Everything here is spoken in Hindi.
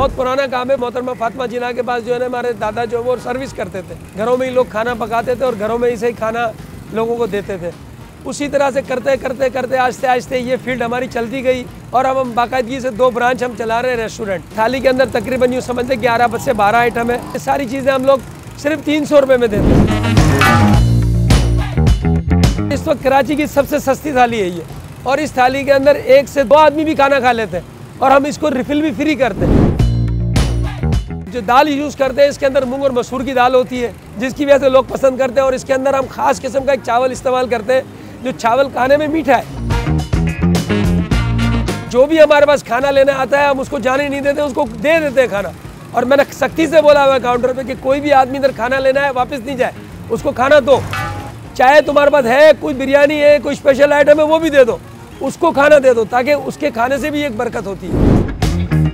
बहुत पुराना काम है, मोहतरमा फातमा जिला के पास जो है ना, हमारे दादा जो वो सर्विस करते थे। घरों में ही लोग खाना पकाते थे और घरों में ही से ही खाना लोगों को देते थे। उसी तरह से करते करते करते, आहिस्ते आहिस्ते ये फ़ील्ड हमारी चलती गई और अब हम बाकायदगी से दो ब्रांच हम चला रहे हैं रेस्टोरेंट थाली के अंदर तकरीबन यूँ समझते ग्यारह से बारह आइटम है। ये सारी चीज़ें हम लोग सिर्फ़ तीन सौ रुपये में देते हैं। इस वक्त कराची की सबसे सस्ती थाली है ये। और इस थाली के अंदर एक से दो आदमी भी खाना खा लेते हैं और हम इसको रिफिल भी फ्री करते हैं। जो दाल यूज़ करते हैं, इसके अंदर मूंग और मसूर की दाल होती है, जिसकी वजह से लोग पसंद करते हैं और इसके अंदर हम खास किस्म का एक चावल इस्तेमाल करते हैं, जो चावल खाने में मीठा है। जो भी हमारे पास खाना लेने आता है, हम उसको जाने नहीं देते, उसको दे देते हैं खाना। और मैंने सख्ती से बोला हुआ काउंटर पे कि कोई भी आदमी इधर खाना लेना है, वापस नहीं जाए। उसको खाना दो। चाहे तुम्हारे पास है कोई बिरयानी है, कोई स्पेशल आइटम है, वो भी दे दो। उसको खाना दे दो, ताकि उसके खाने से भी एक बरकत होती है।